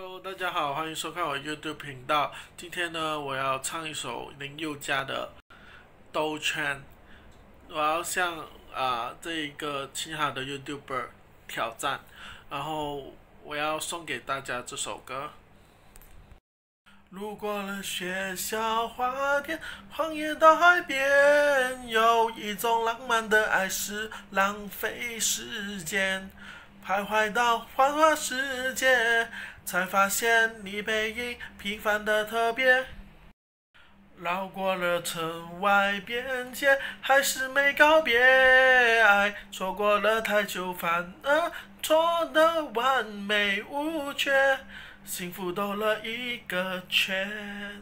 Hello，大家好，欢迎收看我 YouTube 频道。今天呢，我要唱一首林宥嘉的《兜圈》，我要向啊这一个亲好的 YouTuber 挑战，然后我要送给大家这首歌。路过了学校花店，荒野到海边，有一种浪漫的爱是浪费时间。徘徊到花花世界，才发现你背影平凡的特别。绕过了城外边界，还是没告别。爱错过了太久，反而错得完美无缺。幸福兜了一个圈。